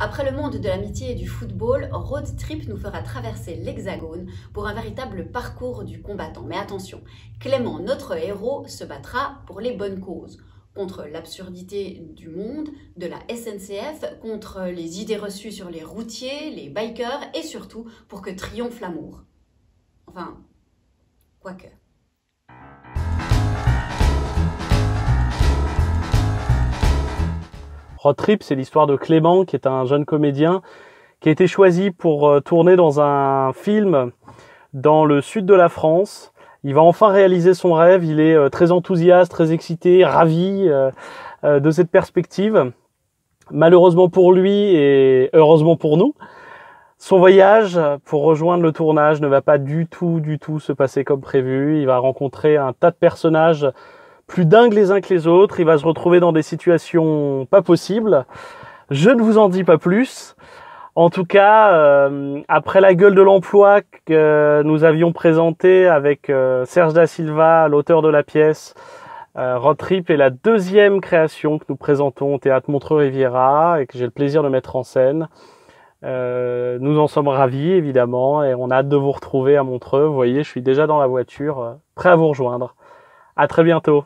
Après le monde de l'amitié et du football, Road Trip nous fera traverser l'Hexagone pour un véritable parcours du combattant. Mais attention, Clément, notre héros, se battra pour les bonnes causes. Contre l'absurdité du monde, de la SNCF, contre les idées reçues sur les routiers, les bikers et surtout pour que triomphe l'amour. Enfin, quoique. Road Trip, c'est l'histoire de Clément, qui est un jeune comédien qui a été choisi pour euh, tourner dans un film dans le sud de la France. Il va enfin réaliser son rêve. Il est euh, très enthousiaste, très excité, ravi euh, de cette perspective. Malheureusement pour lui et heureusement pour nous, son voyage pour rejoindre le tournage ne va pas du tout, du tout se passer comme prévu. Il va rencontrer un tas de personnages plus dingues les uns que les autres. Il va se retrouver dans des situations pas possibles. Je ne vous en dis pas plus. En tout cas, euh, après la gueule de l'emploi que nous avions présentée avec euh, Serge da Silva, l'auteur de la pièce, euh, Road Trip est la deuxième création que nous présentons au Théâtre Montreux-Riviera et que j'ai le plaisir de mettre en scène. nous en sommes ravis, évidemment, et on a hâte de vous retrouver à Montreux. Vous voyez, je suis déjà dans la voiture, prêt à vous rejoindre. À très bientôt.